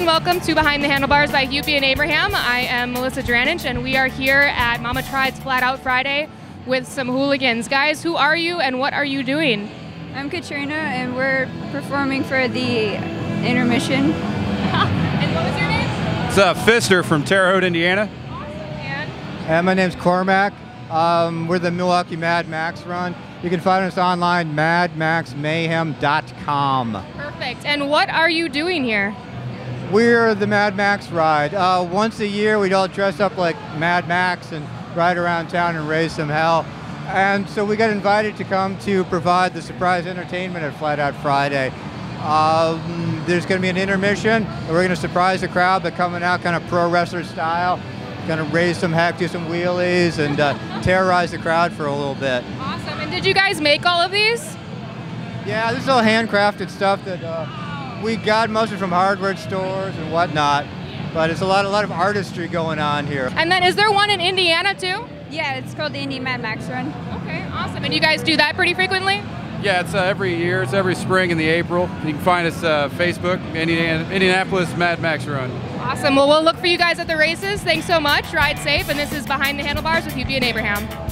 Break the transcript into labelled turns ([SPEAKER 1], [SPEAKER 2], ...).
[SPEAKER 1] everyone. Welcome to Behind the Handlebars by Hupy and Abraham. I am Melissa Juranitch, and we are here at Mama Tried's Flat Out Friday with some hooligans. Guys, who are you and what are you doing?
[SPEAKER 2] I'm Katrina, and we're performing for the intermission.
[SPEAKER 1] and what was your name?
[SPEAKER 3] It's uh, Fister from Terre Haute, Indiana.
[SPEAKER 1] Awesome. And
[SPEAKER 4] And my name's Cormac. Um, we're the Milwaukee Mad Max run. You can find us online, madmaxmayhem.com.
[SPEAKER 1] perfect. And what are you doing here?
[SPEAKER 4] We're the Mad Max ride. Uh, once a year, we'd all dress up like Mad Max and ride around town and raise some hell. And so we got invited to come to provide the surprise entertainment at Flat Out Friday. Um, there's going to be an intermission, and we're going to surprise the crowd by coming out kind of pro wrestler style. Going to raise some heck, do some wheelies, and uh, terrorize the crowd for a little bit.
[SPEAKER 1] Awesome. And did you guys make all of these?
[SPEAKER 4] Yeah, this is all handcrafted stuff that uh, we got mostly from hardware stores and whatnot. But it's a lot, a lot of artistry going on here.
[SPEAKER 1] And then is there one in Indiana too?
[SPEAKER 2] Yeah, it's called the Indy Mad Max Run.
[SPEAKER 1] Okay, awesome. And you guys do that pretty frequently?
[SPEAKER 3] Yeah, it's uh, every year. It's every spring in the April. You can find us uh, Facebook, Indiana, Indianapolis Mad Max Run.
[SPEAKER 1] Awesome. Well, we'll look for you guys at the races. Thanks so much. Ride safe. And this is Behind the Handlebars with Hupy and Abraham.